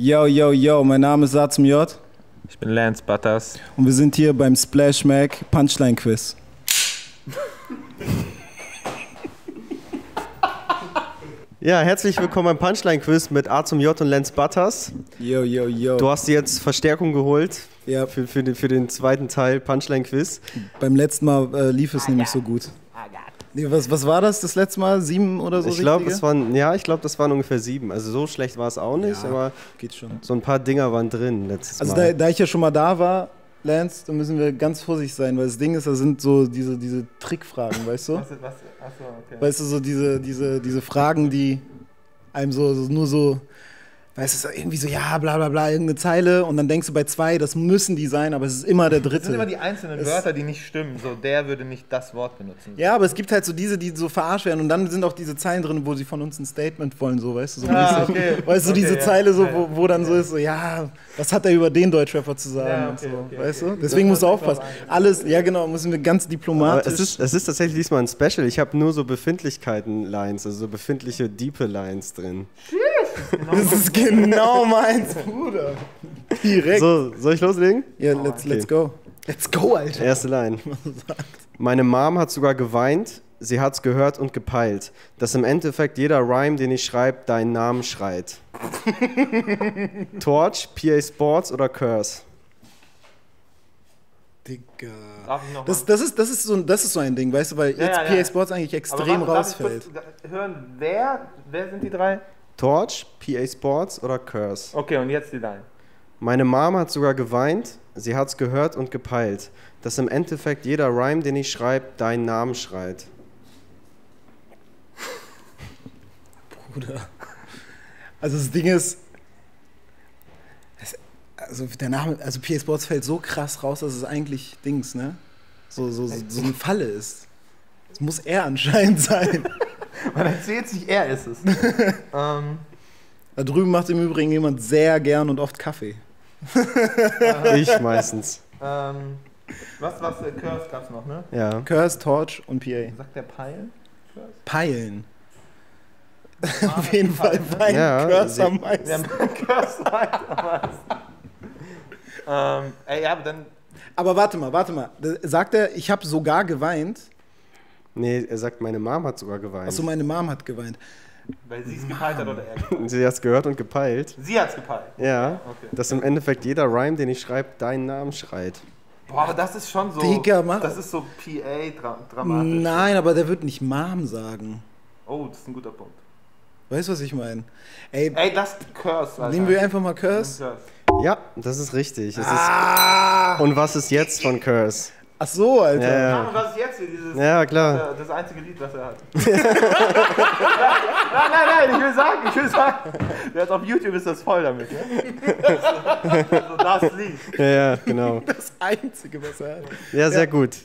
Yo, yo, yo, mein Name ist Satzum J. Ich bin Lance Butters. Und wir sind hier beim Splash Mac Punchline Quiz. Ja, herzlich willkommen beim Punchline-Quiz mit A zum J und Lance Butters. Yo, yo, yo. Du hast dir jetzt Verstärkung geholt ja, für, für, den, für den zweiten Teil Punchline-Quiz. beim letzten Mal äh, lief es nämlich so gut. Nee, was, was war das das letzte Mal? Sieben oder so? Ich glaube, das waren, ja, ich glaube, das waren ungefähr sieben. Also so schlecht war es auch nicht, Ja. aber Geht schon. so ein paar Dinger waren drin letztes Also Mal. da, da ich ja schon mal da war, Lance, da müssen wir ganz vorsichtig sein, weil das Ding ist, da sind so diese, diese Trickfragen, weißt du? Was, was, achso, okay. Weißt du, so diese, diese, diese Fragen, die einem so, so nur so, weißt du, so irgendwie so, ja, bla bla bla, irgendeine Zeile und dann denkst du bei zwei, das müssen die sein, aber es ist immer der Das sind immer dritte. die einzelnen Es- Wörter, die nicht stimmen. So, der würde nicht das Wort benutzen. Ja, aber es gibt halt so diese, die so verarscht werden und dann sind auch diese Zeilen drin, wo sie von uns ein Statement wollen, so, weißt du, so Ah, okay. Weißt du, Okay, diese ja. Zeile so, Ja, ja. wo, wo dann so ist, so, ja, was hat er über den Deutschrapper zu sagen Ja, und okay, so, okay, weißt okay. du? Deswegen musst du aufpassen. Alles, ja genau, müssen wir ganz aber diplomatisch. es ist, es ist tatsächlich diesmal ein Special. Ich habe nur so Befindlichkeiten-Lines, also so befindliche, diepe Lines drin. das ist genau meins, Bruder. Direkt. So, soll ich loslegen? ja, let's, okay. let's go. Let's go, Alter. Erste Line. Meine Mom hat sogar geweint, sie hat's gehört und gepeilt, dass im Endeffekt jeder Rhyme, den ich schreibe, deinen Namen schreit. Torch, PA Sports oder Curse? Digga. Darf Das, das, ist, das, ist so, ein- das ist so ein Ding, weißt du, weil Ja, jetzt ja, PA ja. Sports eigentlich Aber extrem warte, darf ich rausfällt. kurz hören, wer, wer sind die drei? Torch, PA Sports oder Curse? Okay, und jetzt die Line. Meine Mom hat sogar geweint, sie hat's gehört und gepeilt, dass im Endeffekt jeder Rhyme, den ich schreibe, deinen Namen schreit. Bruder. Also das Ding ist, also der Name, also PA Sports fällt so krass raus, dass es eigentlich Dings, ne? So, so, so, so eine Falle ist. Es muss er anscheinend sein. Man erzählt sich, er ist es. ähm, Da drüben macht im Übrigen jemand sehr gern und oft Kaffee. Ich meistens. ähm, was, was, äh, Curse gab's noch, ne? Ja. Curse, Torch und PA. Sagt der Peil? Curse? Peilen. Auf jeden Fall ne? mein Ja, Curse am meisten. Curse sagt am meisten. ähm, ey, ja, aber dann. Aber warte mal, warte mal. Sagt er, ich habe sogar geweint. Nee, er sagt, meine Mom hat sogar geweint. Achso, meine Mom hat geweint. Weil sie es gepeilt hat oder er gepeilt? Sie hat's gehört und gepeilt. Sie hat's gepeilt. Ja. Okay. Dass im Endeffekt jeder Rhyme, den ich schreibe, deinen Namen schreit. Boah, aber das ist schon so. Digga, Mann. Das ist so PA-dramatisch. Nein, aber der wird nicht Mom sagen. Oh, das ist ein guter Punkt. Weißt du, was ich meine? Ey, Ey, lass Curse, Alter. nehmen wir einfach mal Curse. Curse. Ja, das ist richtig. Es Ah! ist und was ist jetzt von Curse? Ach so, Alter. Ja, Ja, ja. und was ist jetzt hier? Dieses, Ja, klar. Das, das einzige Lied, was er hat. nein, nein, nein, ich will sagen, ich will sagen. Jetzt auf YouTube ist das voll damit, ne? so das Lied. Ja, ja, genau. Das Einzige, was er hat. Ja, sehr gut.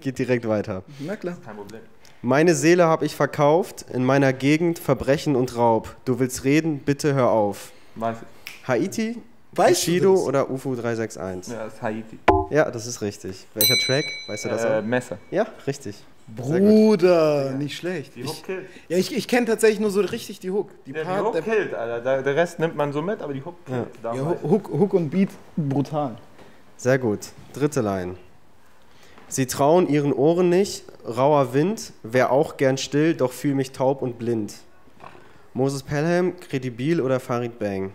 Geht direkt weiter. Na klar. Kein Problem. Meine Seele habe ich verkauft, in meiner Gegend Verbrechen und Raub. Du willst reden, bitte hör auf. Weiß ich. Haiti, Weißt du Bushido das? oder UFO 361? Ja, das ist Haiti. Ja, das ist richtig. Welcher Track? Weißt du das Äh, auch? Messer. Ja, richtig. Bruder, nicht schlecht. Die Ich, Hook killt. ja, ich, ich kenne tatsächlich nur so richtig die Hook. Die Ja, die Part, Hook der, killt, Alter. Der, der Rest nimmt man so mit, aber die Hook killt. Ja, ich. Hook, Hook und Beat brutal. Sehr gut. Dritte Line. Sie trauen ihren Ohren nicht, rauer Wind, wär auch gern still, doch fühl mich taub und blind. Moses Pelham, Credibil oder Farid Bang?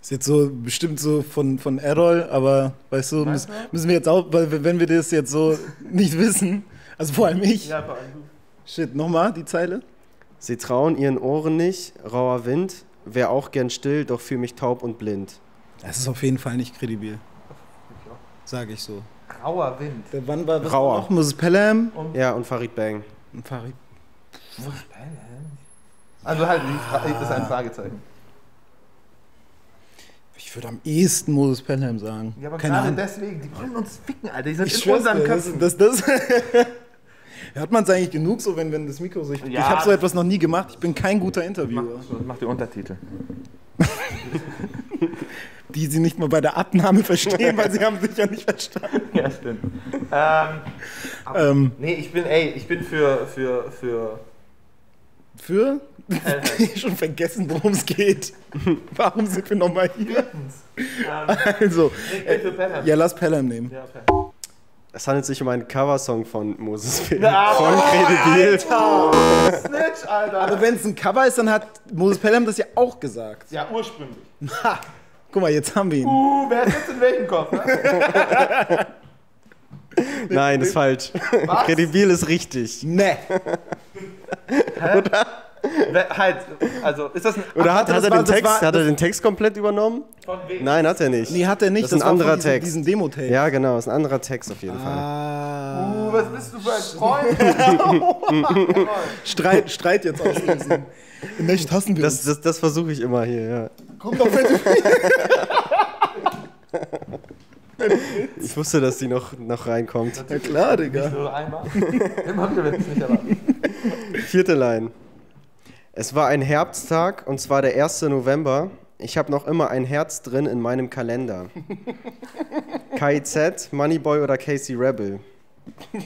Ist jetzt so bestimmt so von, von Errol, aber weißt du, müssen, müssen wir jetzt auch, weil wenn wir das jetzt so nicht wissen, also vor allem ich. Ja, vor allem du. Shit, nochmal die Zeile. Sie trauen ihren Ohren nicht, rauer Wind, wär auch gern still, doch fühl mich taub und blind. Das ist auf jeden Fall nicht kredibil. Sage ich so. Rauer Wind. Der, wann war was Rauer. noch? Moses Pelham Und Ja, und Farid Bang. und Farid. Also halt, die Fra- ist ein Fragezeichen. Ich würde am ehesten Moses Pelham sagen. Ja, aber Keine gerade Ahnung. deswegen, die wollen uns ficken, Alter. Die sind Ich in unseren Köpfen. das, das, das Hört man es eigentlich genug so, wenn, wenn das Mikro so. Ich, Ja. ich habe so etwas noch nie gemacht. Ich bin kein guter Mach, Interviewer. mach die Untertitel. Die sie nicht mal bei der Abnahme verstehen, weil sie haben sich ja nicht verstanden. Ja, stimmt. ähm, Ähm, nee, ich bin, ey, ich bin für, für, für, für schon vergessen, worum es geht. Warum sind wir nochmal hier? Also, Ich für Pelham. ja, lass Pelham nehmen. Ja, okay. Es handelt sich um einen Coversong von Moses Pelham. Na, von oh, Credibil. Snitch, Alter. Aber wenn es ein Cover ist, dann hat Moses Pelham das ja auch gesagt. ja, ursprünglich. Ha! Guck mal, jetzt haben wir ihn. Uh, wer hat jetzt in welchem Kopf? Ne? Nein, ist falsch. Was? Credibil ist richtig. Ne. Wer, halt, also, ist das ein. Oder hat, hat, er war- den Text, war- hat er den Text komplett übernommen? Von wem? Nein, hat er nicht. Nee, hat er nicht. Das ist ein anderer Text. Diesen Demo-Tape. Ja, genau, ist ein anderer Text auf jeden Fall. Ah. Uh, was bist du für ein Freund? Streit, Streit jetzt auslösen. In echt hassen wir Das, uns. das, das versuche ich immer hier, ja. Komm doch bitte. Ich wusste, dass die noch, noch reinkommt. Ja klar, Digga. so einmal. Immer wieder, wenn es nicht erwartet. Vierte Line. Es war ein Herbsttag und zwar der 1. November. Ich habe noch immer ein Herz drin in meinem Kalender. KIZ, Moneyboy oder Casey Rebel?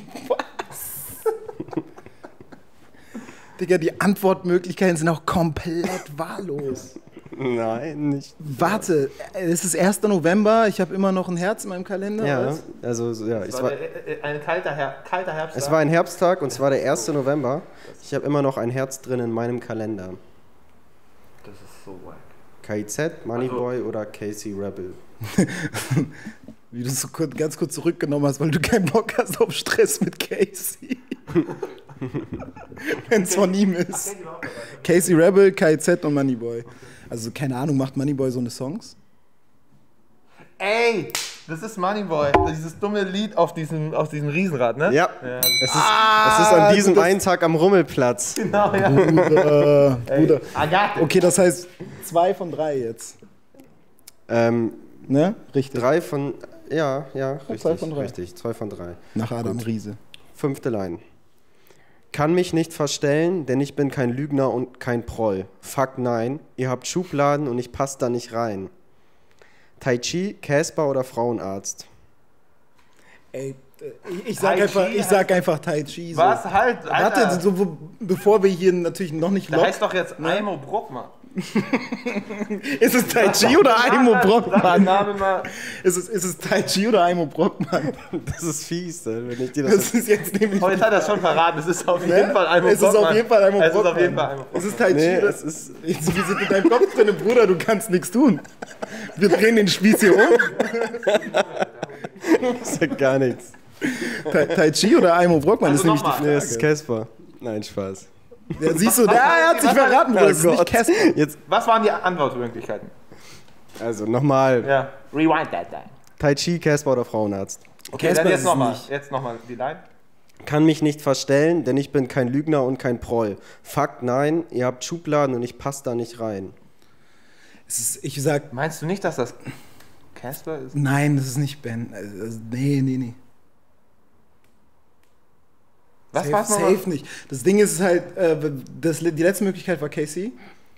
Digga, die Antwortmöglichkeiten sind auch komplett wahllos. Nein, nicht. Warte, es ist 1. November, ich habe immer noch ein Herz in meinem Kalender. Ja, was? also so, ja, es war, war der, äh, ein kalter, Her kalter Herbst. es war ein Herbsttag und zwar der 1. November. Ich habe immer noch ein Herz drin in meinem Kalender. Das ist so wack. KIZ, Moneyboy oder Casey Rebel? Wie du es so kurz, ganz kurz zurückgenommen hast, weil du keinen Bock hast auf Stress mit Casey. Wenn es von ihm ist. Casey Rebel, KZ und Moneyboy. Also keine Ahnung, macht Moneyboy so eine Songs? Ey, das ist Moneyboy. Dieses dumme Lied auf diesem, auf diesem Riesenrad, ne? Ja, Ja, es, ist, es ist an diesem einen Tag am Rummelplatz. genau, ja. Bruder, Bruder. Agathe. Okay, das heißt zwei von drei jetzt. Ähm, Ne? Richtig. drei von, ja, ja, richtig, zwei von drei. richtig, zwei von drei. Nach Adam Riese. Fünfte Line. Kann mich nicht verstellen, denn ich bin kein Lügner und kein Proll. Fuck nein, ihr habt Schubladen und ich passe da nicht rein. Tai Chi, Casper oder Frauenarzt? Ey, äh, ich, ich sag Tai einfach, Chi ich sag einfach Tai Chi. So. Was halt? Alter, Warte, so, bevor wir hier natürlich noch nicht der lock. heißt doch jetzt Aimo Bruckmann. Ist es Tai Chi oder Aimo Sag den Brockmann? Namen mal. Ist es, ist es Tai Chi oder Aimo Brockmann? Das ist fies, wenn ich dir das. Das ist jetzt nämlich. Oh, jetzt hat er es schon verraten. Es ist auf Ne? jeden Fall Aimo Es ist auf jeden Fall Aimo Es ist auf Brockmann. jeden Fall Aimo Es Bruckmann. ist Tai Chi. nee, es ist. Jetzt, wir sind in deinem Kopf drin, Bruder, du kannst nichts tun. Wir drehen den Spieß hier um. Das ist ja gar nichts. Tai, tai Chi oder Aimo Brockmann Also ist nämlich die nochmal. Nee, es ist Frage. Casper. Nein, Spaß. Ja, siehst du, der, er hat sich verraten, Bruder. Das ist nicht Casper. Jetzt, Was waren die Antwortmöglichkeiten? also nochmal. Ja. Rewind that time. Tai Chi, Casper oder Frauenarzt? Okay, Casper dann ist jetzt es nochmal. nicht. Jetzt nochmal die Line. Kann mich nicht verstellen, denn ich bin kein Lügner und kein Proll. Fakt nein, ihr habt Schubladen und ich passe da nicht rein. Es ist, ich sag, Meinst du nicht, dass das Casper ist? nein, das ist nicht Ben. Also, nee, nee, nee. Was safe, war's nochmal? safe nicht. Das Ding ist halt, äh, das, die letzte Möglichkeit war Casey.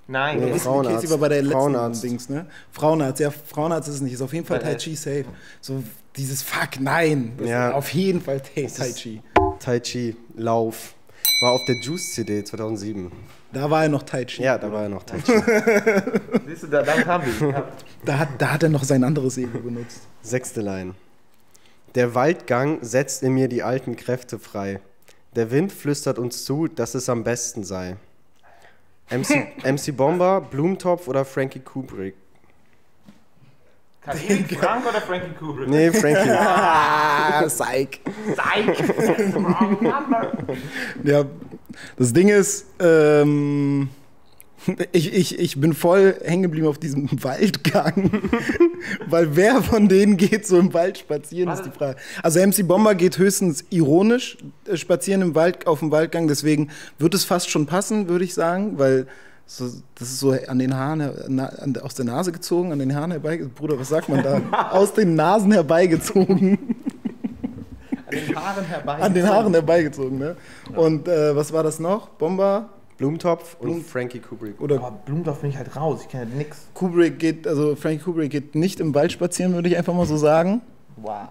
Nein, Nee, das ist Frauenarzt. Casey war bei der letzten Frauenarzt. Dings, ne? Frauenarzt, ja, Frauenarzt ist es nicht. Ist auf jeden Fall Tai er- Chi safe. So dieses Fuck, nein. Das Ja. ist auf jeden Fall Tai, Chi. Tai Chi, Lauf. War auf der Juice-CD 2007. Da war er noch Tai Chi. Ja, da war ja noch Tai Chi. Siehst du, da, damit haben wir ihn. Da, hat, da hat er noch sein anderes Ego benutzt. Sechste Line. Der Waldgang setzt in mir die alten Kräfte frei. Der Wind flüstert uns zu, dass es am besten sei. MC, MC Bomber, Blumentopf oder Frankie Kubrick? Karin Frank oder Frankie Kubrick? Nee, Frankie. Ah, Psych. Psych. Ja, das Ding ist, ähm, ich, ich, ich bin voll hängen geblieben auf diesem Waldgang. Weil wer von denen geht so im Wald spazieren, ist die Frage. Also MC Bomber geht höchstens ironisch äh, spazieren im Wald, auf dem Waldgang, deswegen wird es fast schon passen, würde ich sagen, weil so, das ist so an den Haaren, na, an, aus der Nase gezogen, an den Haaren herbeigezogen. Bruder, was sagt man da? aus den Nasen herbeigezogen. An den Haaren herbei. an den Haaren herbeigezogen, ne? Und äh, was war das noch? Bomber? Blumentopf und Blum- Frankie Kubrick. Oder Aber Blumentopf bin ich halt raus. Ich kenne nix. Kubrick geht, also Frankie Kubrick geht nicht im Wald spazieren, würde ich einfach mal so sagen. Wow.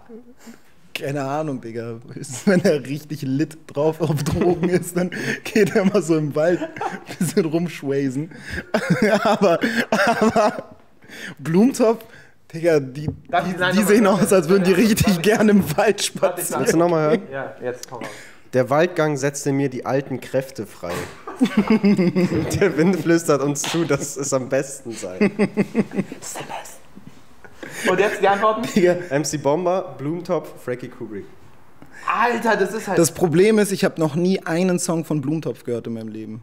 Keine Ahnung, Digga. Wenn er richtig lit drauf auf Drogen ist, dann geht er immer so im Wald ein bisschen rumschwazen. aber, aber Blumentopf, Digga, die, die, die mal sehen aus, als würden die richtig gerne im Wald spazieren. Willst du nochmal hören? Ja, jetzt komm raus. Der Waldgang setzte mir die alten Kräfte frei. Der Wind flüstert uns zu, dass es am besten sei. Und jetzt die Antworten? Digga, MC Bomber, Blumentopf, Frankie Kubrick. Alter, das ist halt. Das Problem ist, ich habe noch nie einen Song von Blumentopf gehört in meinem Leben.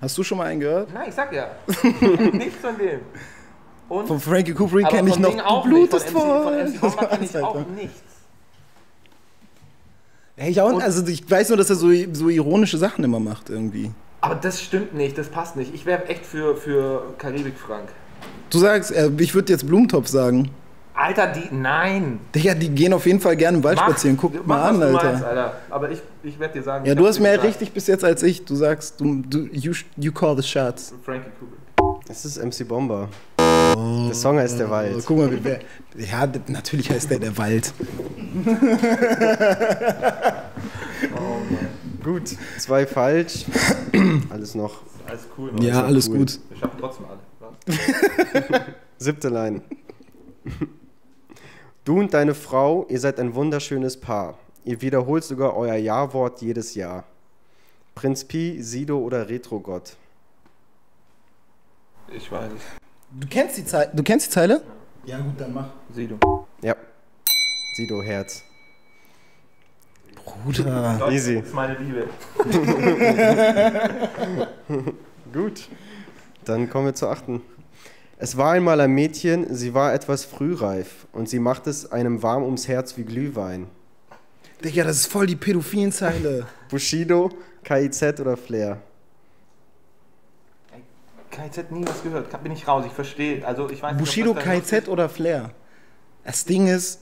Hast du schon mal einen gehört? Nein, ich sag ja. Nichts von dem. Und Von Frankie Kubrick kenne ich noch auch Du nicht. blutest Von MC, von MC Bomber kenn ich Das auch nichts. Ich, auch, also ich weiß nur, dass er so, so ironische Sachen immer macht irgendwie. Aber das stimmt nicht, das passt nicht. Ich wäre echt für, für Karibik Frank. Du sagst, äh, ich würde jetzt Blumentopf sagen. Alter, die. Nein! Digga, die gehen auf jeden Fall gerne im Wald Mach- spazieren. Guck mach, mal was an, du Alter. Meinst, Alter. Aber ich, ich werde dir sagen. Ja, du hast mehr gesagt. richtig bis jetzt als ich. Du sagst, du, du you, you call the shots. Frankie Kubrick. Es ist MC Bomber. Der Song heißt Der Oh, Wald. guck mal, wie wer, ja, natürlich heißt der der Wald. Gut, zwei falsch. Alles noch. Alles cool. Ja. Alles cool. gut. Wir schaffen trotzdem alle. Siebte Line. Du und deine Frau, ihr seid ein wunderschönes Paar. Ihr wiederholt sogar euer Ja-Wort jedes Jahr. Prinz Pi, Sido oder Retrogott? Ich weiß es. Du kennst die Zeile? Du kennst die Zeile? Ja, gut, dann mach. Sido. Ja. Sido, Herz. Bruder. Leute, Easy. Das ist meine Liebe. Gut. Dann kommen wir zur achten. Es war einmal ein Mädchen, sie war etwas frühreif und sie macht es einem warm ums Herz wie Glühwein. Digga, das ist voll die pädophilen Zeile. Bushido, KIZ oder Flair? KZ nie was gehört. Bin ich raus. Ich verstehe. Also ich weiß Bushido, das KZ oder Flair? Das Ding ist,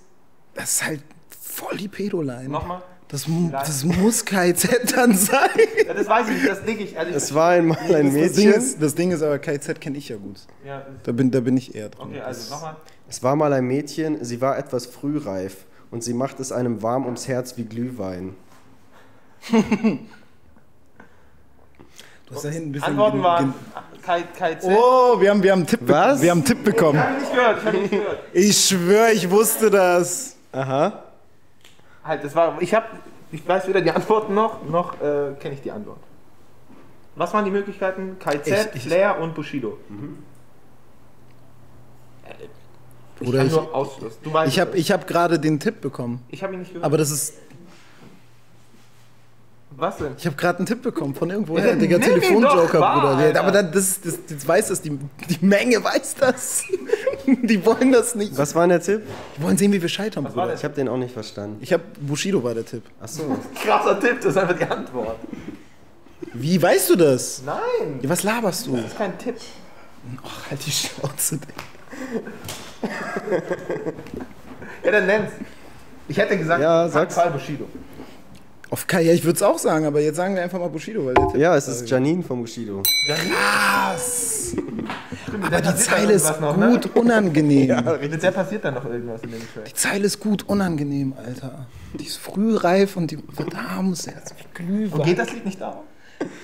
das ist halt voll die Pädoline. Nochmal? Das, das muss KZ dann sein. Ja, das weiß ich nicht. Das denke ich. Also ich Es war einmal ein Das Ding, Mädchen. ist, das Ding ist aber, KZ kenne ich ja gut. ja, Da bin, da bin ich eher dran. okay, also nochmal. Es war mal ein Mädchen, sie war etwas frühreif und sie macht es einem warm ums Herz wie Glühwein. Du hast da hinten ein bisschen Antworten waren gen- K- KZ. Oh, wir haben, wir haben einen Tipp, Was? Wir haben einen Tipp bekommen. Ich habe nicht gehört. Ich habe nicht gehört. Ich schwöre, ich wusste das. Aha. Halt, das war. Ich habe. Ich weiß weder die Antworten noch, noch äh, kenne ich die Antwort. Was waren die Möglichkeiten? KZ, Ich- ich- Flair und Bushido. Äh, Ich Oder kann ich- nur ausschluss. Du weißt Ich habe ich hab gerade den Tipp bekommen. ich habe ihn nicht gehört. Aber das ist. Was denn? Ich habe gerade einen Tipp bekommen von irgendwo. Ja, her. Digga, Telefonjoker, Bruder. Aber das, das, das, das weiß das, die, die Menge weiß das. Die wollen das nicht. Was war denn der Tipp? Die wollen sehen, wie wir scheitern, Was Bruder. Ich habe den auch nicht verstanden. Ich habe Bushido war der Tipp. Achso. Krasser Tipp, das ist einfach die Antwort. Wie weißt du das? Nein, Ja, was laberst du? das ist kein Tipp. Ach, halt die Schnauze. Digga. Ja, dann nenn's. Ich hätte gesagt, Ja, sag's. Fall Bushido. Auf Kai, ja, ich würde es auch sagen, aber jetzt sagen wir einfach mal Bushido, weil der Tipp Ja, es ist Janine vom Bushido. Krass. Aber die Zeile ist gut unangenehm. Mit der passiert dann noch irgendwas in dem Track. Die Zeile ist gut unangenehm, Alter. Die ist frühreif und die arms, Herz wie Glühwein. Und geht das Lied nicht darum?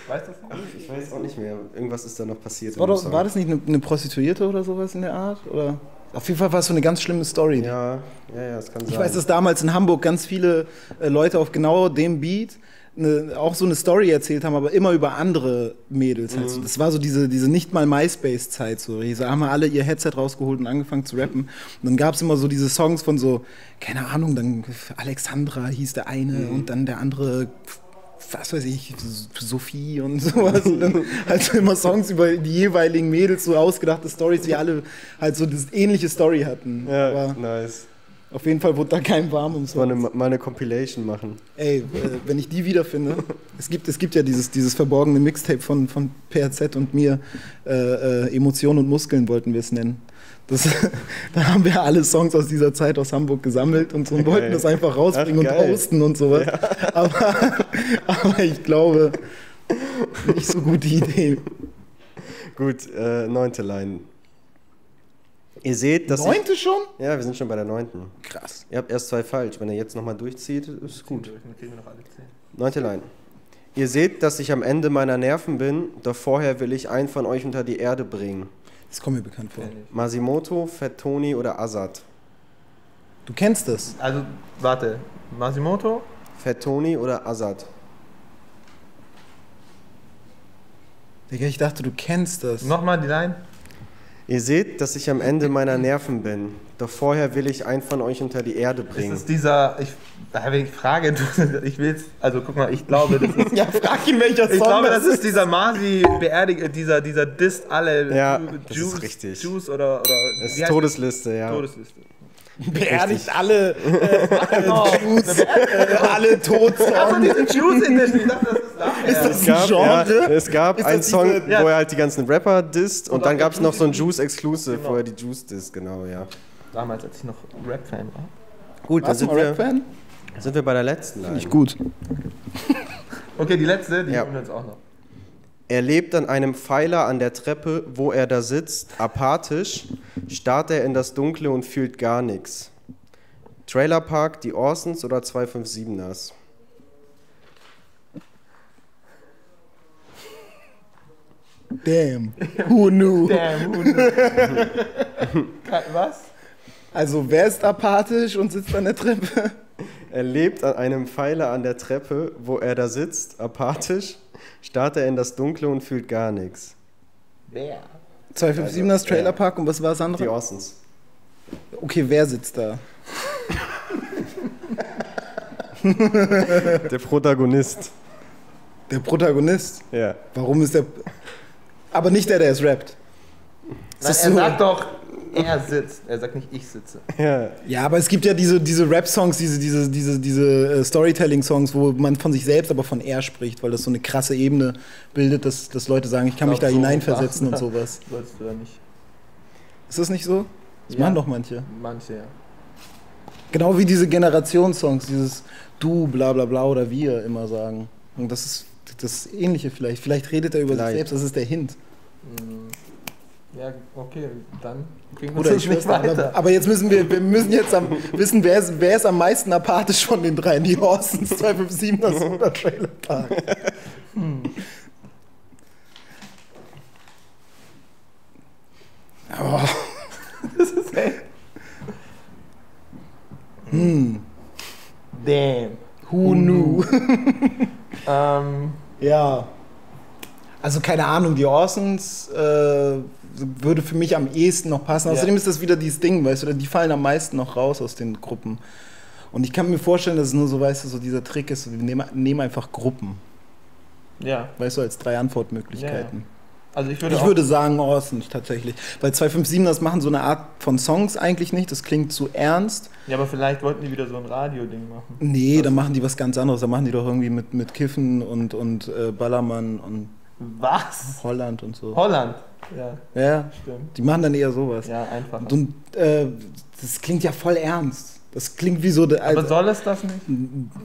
Weißt du das noch? Ich weiß auch nicht mehr. Irgendwas ist da noch passiert. War, doch, war das nicht eine, eine Prostituierte oder sowas in der Art? Oder? Auf jeden Fall war es so eine ganz schlimme Story. Ja, ja, ja, das kann sein. Ich weiß, dass damals in Hamburg ganz viele äh, Leute auf genau dem Beat eine, auch so eine Story erzählt haben, aber immer über andere Mädels. Halt. so. Das war so diese, diese nicht mal MySpace-Zeit. So. Die haben alle ihr Headset rausgeholt und angefangen zu rappen. Und dann gab es immer so diese Songs von so, keine Ahnung, dann Alexandra hieß der eine und dann der andere was weiß ich, Sophie und sowas. Und dann halt so immer Songs über die jeweiligen Mädels, so ausgedachte Stories, die alle halt so das ähnliche Story hatten. Ja, Aber nice. Auf jeden Fall wurde da kein warm ums Mal eine, mal eine Compilation machen. Ey, äh, wenn ich die wiederfinde, es gibt, es gibt ja dieses, dieses verborgene Mixtape von, von PRZ und mir, äh, äh, Emotionen und Muskeln wollten wir es nennen. Das, da haben wir alle Songs aus dieser Zeit aus Hamburg gesammelt und so und wollten das einfach rausbringen Ach, und posten und sowas. Aber, aber ich glaube, nicht so gute Idee. Gut, äh, neunte Line. Ihr seht, dass ich, Neunte schon? Ja, wir sind schon bei der neunten. Krass. Ihr habt erst zwei falsch. Wenn ihr jetzt nochmal durchzieht, ist gut. Neunte Line. Ihr seht, dass ich am Ende meiner Nerven bin, doch vorher will ich einen von euch unter die Erde bringen. Das kommt mir bekannt vor. Ich. Masimoto, Fettoni oder Azad? Du kennst das. Also, warte. Masimoto? Fettoni oder Azad? Digga, ich dachte, du kennst das. Nochmal die Line? Ihr seht, dass ich am Ende meiner Nerven bin, doch vorher will ich einen von euch unter die Erde Das bringen. ist dieser, ich, wenn ich frage, ich will's, also guck mal, ich glaube, das ist, Ja, frag ihn, welcher Song ich glaube, das ist dieser Masi beerdigt, dieser, dieser Disst alle Ja, Ju- das Juice, ist richtig. Juice oder, oder Das ist Todesliste, ja. Todesliste. Beerdigt alle, äh, Genau. Juice, äh, alle tot. Also diese Juice Edition, ich dachte, das ist das Es gab, ja, Genre? es gab einen Song, diese- Ja. wo er halt die ganzen Rapper disst und, Und dann gab es noch so ein Juice- Exclusive, Genau. wo er die Juice disst, genau, ja. Damals, als ich noch Rap-Fan war. Gut, dann Warst du sind wir, Rap-Fan? sind wir bei der letzten Line. Nicht gut. Okay, die letzte, die Ja. wir jetzt auch noch. Er lebt an einem Pfeiler an der Treppe, wo er da sitzt, apathisch, starrt er in das Dunkle und fühlt gar nichts. Trailerpark, die Orsons oder 257ers? Damn. Who knew? Damn, who knew? Was? Also, wer ist apathisch und sitzt an der Treppe? Er lebt an einem Pfeiler an der Treppe, wo er da sitzt, apathisch, starrt er in das Dunkle und fühlt gar nichts. Wer? 257ers Also, Trailerpark und was war das Die andere? Orsons. Okay, wer sitzt da? Der Protagonist. Der Protagonist. Ja. Warum ist der. Aber nicht der, der es rappt. Nein, das er so? sagt doch, er sitzt. Er sagt nicht, ich sitze. ja. Ja, aber es gibt ja diese, diese Rap-Songs, diese, diese, diese, diese äh, Storytelling-Songs, wo man von sich selbst, aber von er spricht, weil das so eine krasse Ebene bildet, dass, dass Leute sagen, ich kann mich da so hineinversetzen und sowas. Sollst du ja nicht. Ist das nicht so? Das Ja. machen doch manche. Manche, ja. Genau wie diese Generationssongs, dieses Du, bla bla bla oder wir immer sagen. Und das ist das Ähnliche vielleicht. Vielleicht redet er über Vielleicht. sich selbst, das ist der Hint. Mm, Ja, okay, dann Oder das ich nicht weiter. aber jetzt müssen wir, wir müssen jetzt am, wissen, wer ist, wer ist am meisten apathisch von den dreien? Die Orsons, 257ers oder Trailer Park? Oh, Das ist echt. hm. Damn. Who knew? Ähm, Ja. Also keine Ahnung, die Orsons äh, würde für mich am ehesten noch passen. Ja. Außerdem ist das wieder dieses Ding, weißt du, die fallen am meisten noch raus aus den Gruppen. Und ich kann mir vorstellen, dass es nur so, weißt du, so dieser Trick ist, wir nehmen, nehmen einfach Gruppen, ja. weißt du, als drei Antwortmöglichkeiten. Also ich würde Ich würde sagen Orsons tatsächlich. Weil 257 das machen so eine Art von Songs eigentlich nicht, das klingt zu ernst. Ja, aber vielleicht wollten die wieder so ein Radio-Ding machen. Nee, da machen die was ganz anderes. Da machen die doch irgendwie mit, mit Kiffen und, und äh, Ballermann und Was? Holland und so. Holland. Ja, Ja, stimmt. die machen dann eher sowas. Ja, einfach. Und äh, das klingt ja voll ernst. Das klingt wie so. Aber Also, soll es das nicht?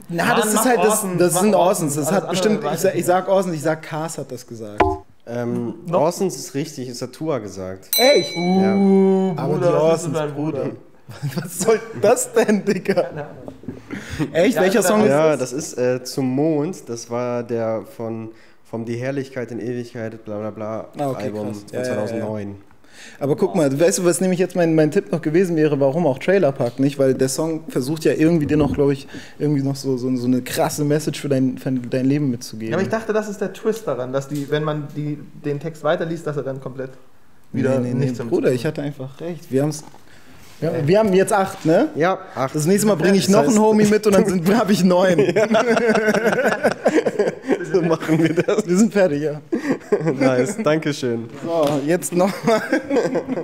na, Mann, das ist halt das, das sind Orsons. Orsons. Das hat bestimmt. Ich, ich ich sag Orsons, ich sag Cars hat das gesagt. Ähm, Orsons ist richtig, ist Atua gesagt. Echt? Uh, Aber Bruder, die was ist Orsons, Bruder. Was soll das denn, Digga? Keine Ahnung. Echt? Ja, Welcher das- Song ist Ja, das? das ist äh, zum Mond. Das war der von vom Die Herrlichkeit in Ewigkeit, bla bla bla, Ah, okay, Album krass. von Ja, ja, ja, ja. 2009. Aber guck mal, weißt du, was nämlich jetzt mein, mein Tipp noch gewesen wäre, warum auch Trailer Park nicht? Weil der Song versucht ja irgendwie dir noch, glaube ich, irgendwie noch so, so, so eine krasse Message für dein, für dein Leben mitzugeben. Ja, aber ich dachte, das ist der Twist daran, dass die, wenn man die, den Text weiterliest, dass er dann komplett wieder nee, nee, nee, Bruder, ich hatte einfach recht. Wir, haben's, wir, haben, wir haben jetzt acht, ne? Ja, ach, Das nächste Mal bringe ich Das noch heißt- einen Homie mit und dann habe ich neun. so machen wir das. Wir sind fertig, ja. nice, Dankeschön. So, jetzt noch mal.